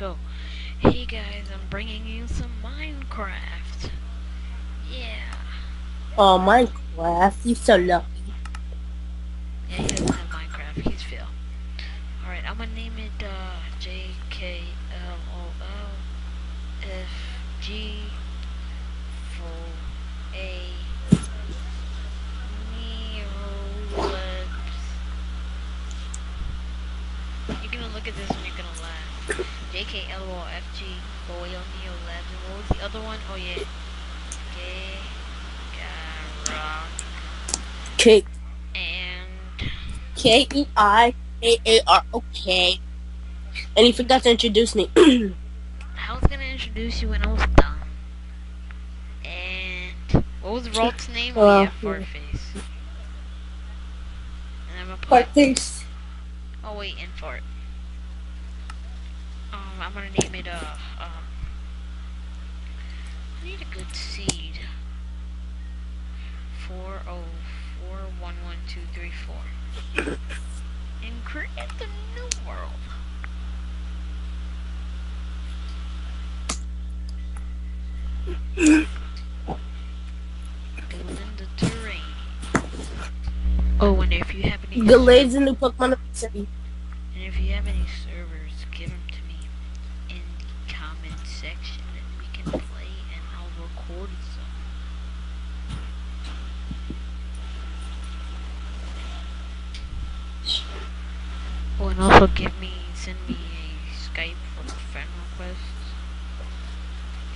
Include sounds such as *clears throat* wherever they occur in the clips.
go. Hey guys, I'm bringing you some Minecraft. Yeah. Oh, Minecraft, you're so lucky. Yeah, he doesn't have Minecraft, he's Phil. Alright, I'm gonna name it, uh, J-K-L-O-L-F-G-4. You're gonna look at this and you're gonna laugh. J K L O F G Boyle Neo Labs. And what was the other one? Oh yeah. Gay. K And K E I A A R O K. And he forgot to introduce me. *clears throat* I was gonna introduce you when I was done. And what was Rolt's name? Oh, Uh, yeah, yeah. Fartface. And I'm put. But thanks. Oh wait, and fart. I'm gonna name it uh um. I need a good seed. Four oh four one one two three four. *coughs* And create the new world. *coughs* Building the terrain. Oh, and if you have any Gallade's a new Pokemon of the city. and if you have any servers, give them to me in the comment section and we can play and I'll record some. Oh, and also give me, send me a Skype for the friend request.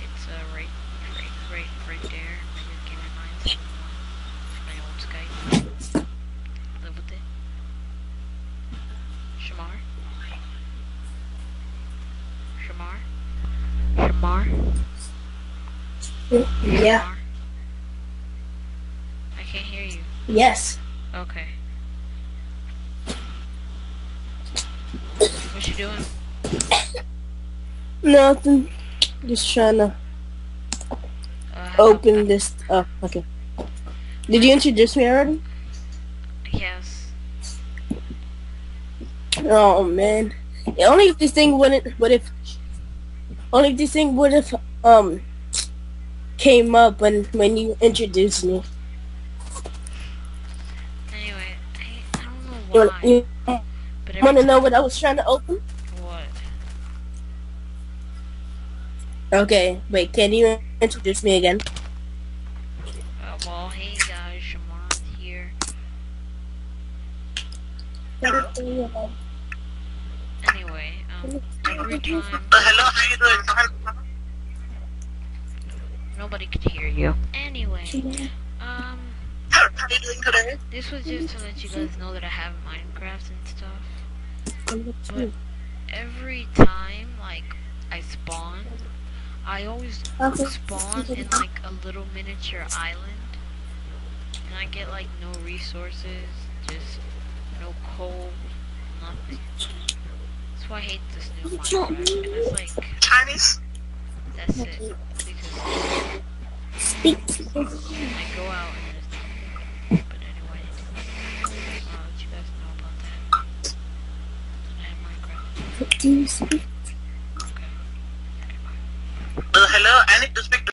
It's uh, right, right, right, right there. Maybe give me mine, send me one. My old Skype. Live with it. Shamar? Shamar? Shamar? Yeah. Shamar? I can't hear you. Yes. Okay. What you doing? *coughs* Nothing. Just trying to Uh, open this. Oh, okay. Did you introduce me already? Yes. Oh man. Yeah, only if this thing wouldn't. What if? Only if this thing would have um came up when when you introduced me. Anyway, I, I don't know why. you but want to know what I was trying to open? What? Okay, wait. Can you introduce me again? Uh, well, hey guys, Shamar's here. Anyway, um, every time hello, how you doing? Nobody could hear you. Anyway, um, How are you doing today? this was just to let you guys know that I have Minecraft and stuff. But every time, like, I spawn, I always spawn in like a little miniature island, and I get like no resources, just no coal, nothing. That's why I hate this new Minecraft. And it's like Chinese? that's it because Speak. I go out and 15 seconds. hello, I need to speak to